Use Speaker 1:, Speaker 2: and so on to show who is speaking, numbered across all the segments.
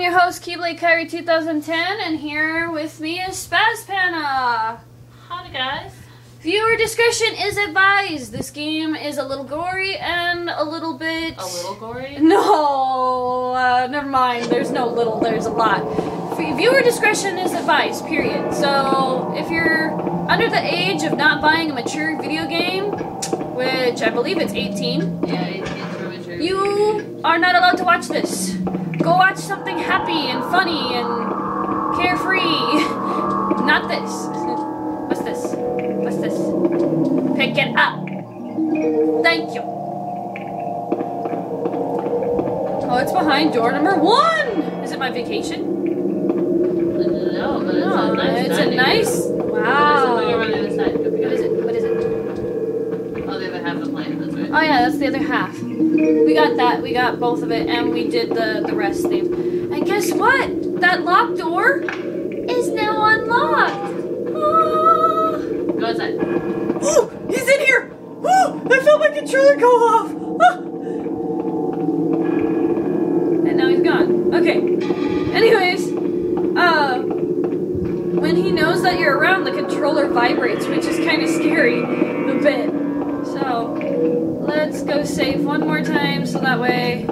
Speaker 1: I'm your host, Keyblade Kyrie 2010, and here with me is Spazpana.
Speaker 2: Howdy guys.
Speaker 1: Viewer discretion is advised. This game is a little gory and a little bit.
Speaker 2: A little gory?
Speaker 1: No, uh, never mind. There's no little, there's a lot. Viewer discretion is advised, period. So, if you're under the age of not buying a mature video game, which I believe it's 18,
Speaker 2: Yeah, it, it's mature.
Speaker 1: you are not allowed to watch this. Go watch something happy and funny and carefree. Not this. What's this? What's this? Pick it up. Thank you. Oh, it's behind door number one. Is it my vacation?
Speaker 2: No, but it's
Speaker 1: No,
Speaker 2: a nice.
Speaker 1: it's a nice. Wow.
Speaker 2: There's something over the other side. Go pick it
Speaker 1: What is it? What is it?
Speaker 2: Oh, the other half of the plane. That's right.
Speaker 1: Oh yeah, that's the other half. We got that. We got both of it, and we did the the rest thing. And guess what? That locked door is now unlocked. Ah.
Speaker 2: Go outside.
Speaker 1: Oh, he's in here. Oh, I felt my controller go off. Ah. And now he's gone. Okay. Anyways, uh, when he knows that you're around, the controller vibrates, which is kind of scary a bit. So, let's go save one more time so that way.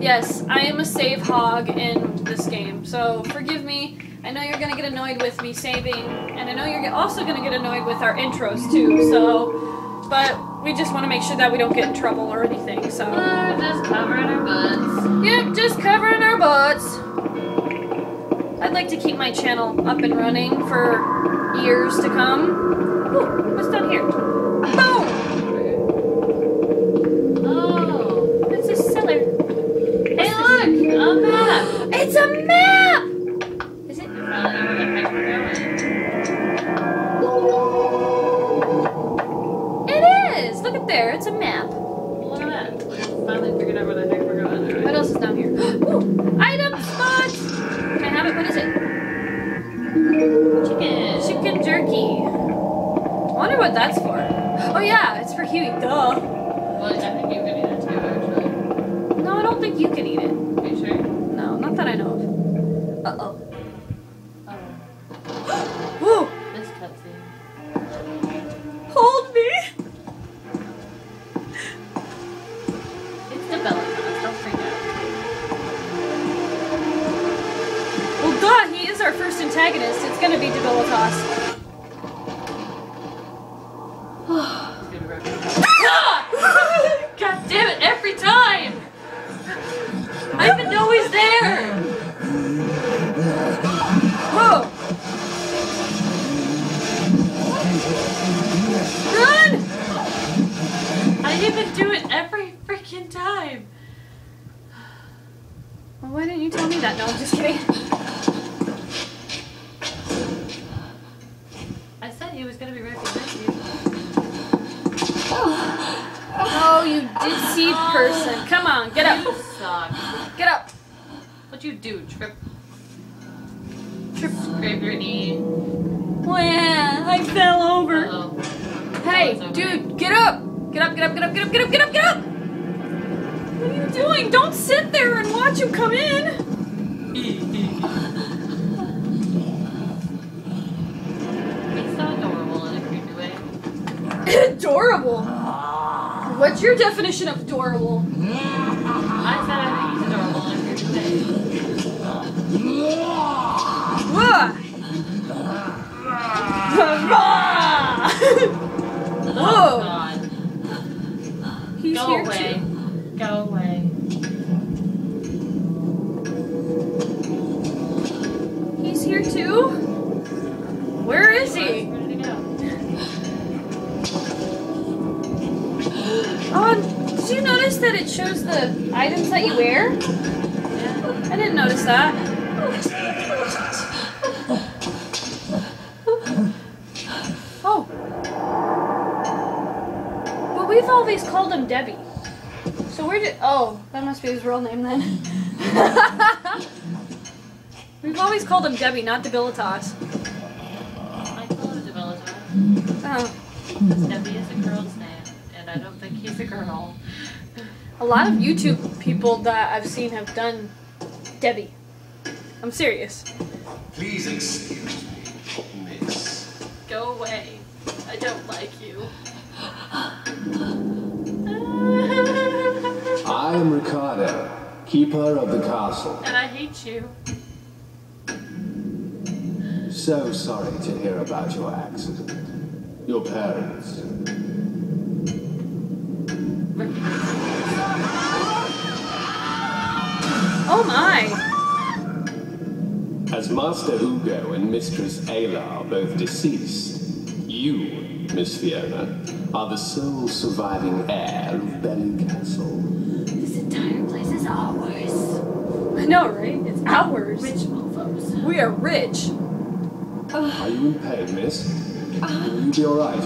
Speaker 1: Yes, I am a save hog in this game, so forgive me. I know you're gonna get annoyed with me saving, and I know you're also gonna get annoyed with our intros too. So, but we just want to make sure that we don't get in trouble or anything. So,
Speaker 2: We're just covering our butts.
Speaker 1: yep, just covering our butts. I'd like to keep my channel up and running for years to come. Ooh, what's down here? Boom!
Speaker 2: Oh.
Speaker 1: It's a cellar.
Speaker 2: Hey, look! A map!
Speaker 1: It's a map! Is it?
Speaker 2: Finally know where the heck we're going.
Speaker 1: It is! Look at there, it's a map.
Speaker 2: Look at that. Finally figured out where the heck we're going.
Speaker 1: What else is down here? Ooh, item spot! Can I have it? What is it?
Speaker 2: Chicken.
Speaker 1: Chicken jerky. I wonder what that's for. Oh yeah, it's for Hewie. Duh.
Speaker 2: Well, I think you can eat it too, actually.
Speaker 1: No, I don't think you can eat it.
Speaker 2: Are you sure?
Speaker 1: No, not that I know of. Uh oh.
Speaker 2: Oh.
Speaker 1: Whoa!
Speaker 2: This cutscene.
Speaker 1: Hold me!
Speaker 2: It's the Don't freak out.
Speaker 1: Well, duh, he is our first antagonist. It's gonna be Debilitas. Why didn't you tell me that? No, I'm just kidding.
Speaker 2: I said he was gonna be right behind you.
Speaker 1: Oh, oh you ditzy oh. person. Come on, get up.
Speaker 2: You suck.
Speaker 1: Get up.
Speaker 2: What'd you do? Trip? Trip, scrape your knee.
Speaker 1: Oh, Wah, I fell over.
Speaker 2: Uh-oh.
Speaker 1: Hey,
Speaker 2: That was
Speaker 1: dude, get up! Get up, get up, get up, get up, get up, get up, get up! What are you doing? Don't sit there and watch him come in!
Speaker 2: He's so adorable in a creepy way.
Speaker 1: adorable! What's your definition of adorable?
Speaker 2: I said I think he's adorable in a creepy way. Oh, did
Speaker 1: you notice that it shows the items that you wear?
Speaker 2: Yeah.
Speaker 1: I didn't notice that. Oh. But we've always called him Debbie. So where did. Oh, that must be his real name then. we've always called him Debbie, not Debilitas.
Speaker 2: I call him Debilitas.
Speaker 1: Oh.
Speaker 2: Debbie is a girl's he's a girl.
Speaker 1: A lot of YouTube people that I've seen have done Debbie. I'm serious.
Speaker 3: Please excuse me, miss.
Speaker 2: Go away. I don't like you.
Speaker 4: I am Riccardo, keeper of the castle.
Speaker 2: and I hate you.
Speaker 4: So sorry to hear about your accident. Your parents.
Speaker 1: Oh my!
Speaker 4: As Master Hugo and Mistress Ayla are both deceased, you, Miss Fiona, are the sole surviving heir of Belli Castle.
Speaker 2: This entire place is ours.
Speaker 1: I know, right? It's ours.
Speaker 2: Rich mofos.
Speaker 1: We are rich.
Speaker 4: Are you in pain, miss? Uh-huh. Will you be alright?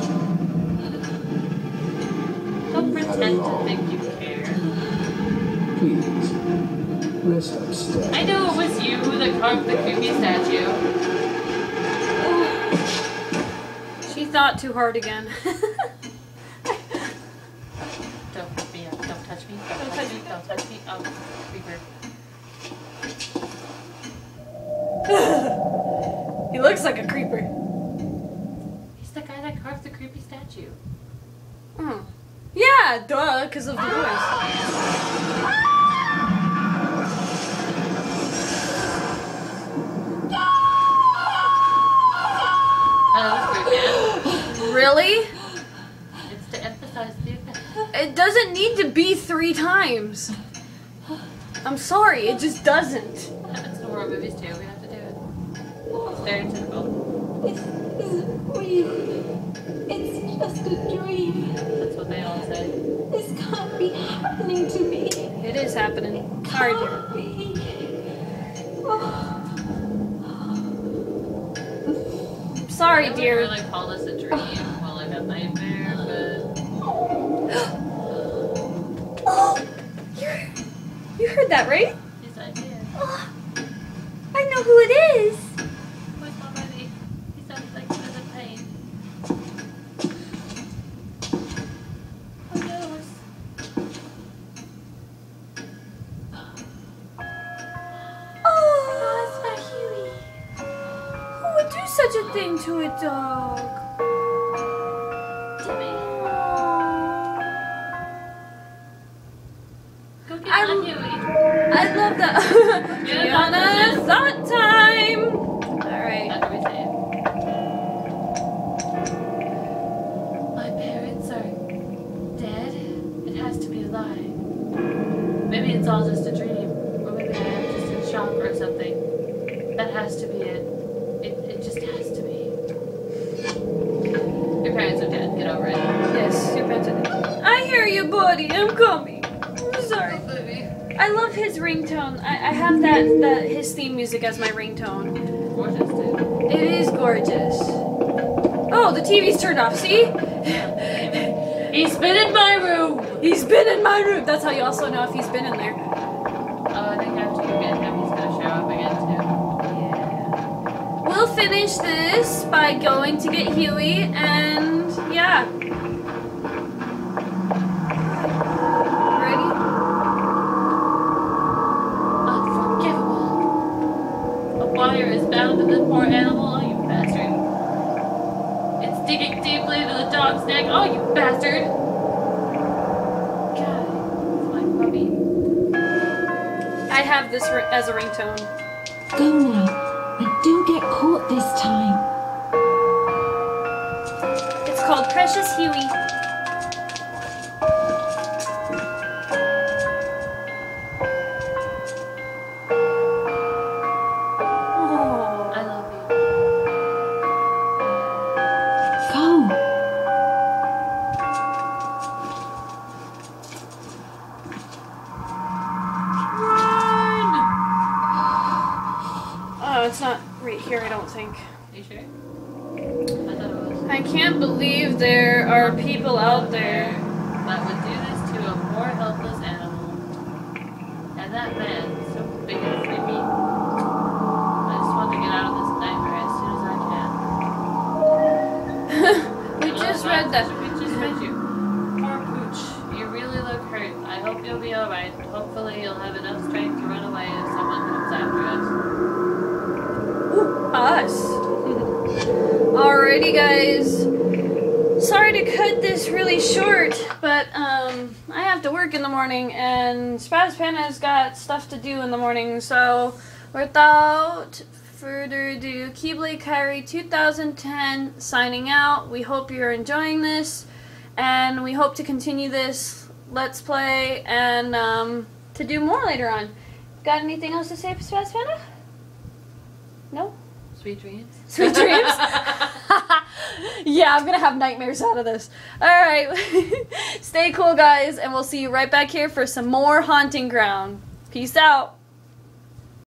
Speaker 2: Don't
Speaker 4: You've had a
Speaker 2: pretend to think you care.
Speaker 4: Please, rest upstairs.
Speaker 2: I know it was you that carved the creepy statue.
Speaker 1: She thought too hard again.
Speaker 2: Don't me. Don't touch me. Don't touch me. Don't touch me. Oh, creeper.
Speaker 1: he looks like a creeper.
Speaker 2: He's the guy that carved the creepy statue.
Speaker 1: Hmm. Yeah, duh, because of the voice.
Speaker 2: Oh, that was creepy.
Speaker 1: Really?
Speaker 2: It's to emphasize the effect.
Speaker 1: It doesn't need to be three times. I'm sorry, it just doesn't.
Speaker 2: happens in horror movies too. We have to do it. Stereotypical.
Speaker 5: This isn't real. It's just a dream.
Speaker 2: That's what they all say.
Speaker 5: This can't be happening to me.
Speaker 1: It is happening. Sorry, dear.
Speaker 5: Can't be. Oh,
Speaker 1: sorry,
Speaker 2: I
Speaker 1: dear.
Speaker 2: really call this a dream, well, like a nightmare, but
Speaker 1: Oh, you you heard that, right?
Speaker 2: yes, I did.
Speaker 1: Oh, I know who it is. Do a thing to a dog?
Speaker 2: Timmy. Go get
Speaker 1: I'm-
Speaker 2: my Hewie.
Speaker 1: I love that.
Speaker 2: Yeah,
Speaker 1: Gianna, thought time. All right.
Speaker 2: How do we say it? My parents are dead. It has to be a lie. Maybe it's all just a dream. Or maybe I'm just in shock or something. That has to be. It, dead.
Speaker 1: I hear you, buddy. I'm coming. I'm sorry. I love his ringtone. I, I have that, that his theme music as my ringtone.
Speaker 2: Gorgeous, dude.
Speaker 1: It is gorgeous. Oh, the TV's turned off. See?
Speaker 2: He's been in my room!
Speaker 1: He's been in my room. That's how you also know if he's been in there.
Speaker 2: Uh, oh, I think after you get him, he's gonna show up again, too. Yeah.
Speaker 1: We'll finish this by going to get Hewie, and yeah.
Speaker 2: Is bound to this poor animal, oh you bastard. It's digging deeply into the dog's neck, oh you bastard. God, it's puppy.
Speaker 1: I have this as a ringtone.
Speaker 5: go now, and don't get caught this time.
Speaker 1: It's called Precious Hewie. Right here, I don't think.
Speaker 2: you sure? I it.
Speaker 1: I can't believe there are people out there. Guys. Sorry to cut this really short, but um, I have to work in the morning, and Spaz Pana's got stuff to do in the morning. So, without further ado, Keyblade Kyrie 2010 signing out. We hope you're enjoying this, and we hope to continue this Let's Play and um, to do more later on. Got anything else to say, Spaz Pana? No?
Speaker 2: Sweet dreams.
Speaker 1: Sweet dreams? yeah, I'm gonna have nightmares out of this. Alright. Stay cool, guys, and we'll see you right back here for some more Haunting Ground. Peace out.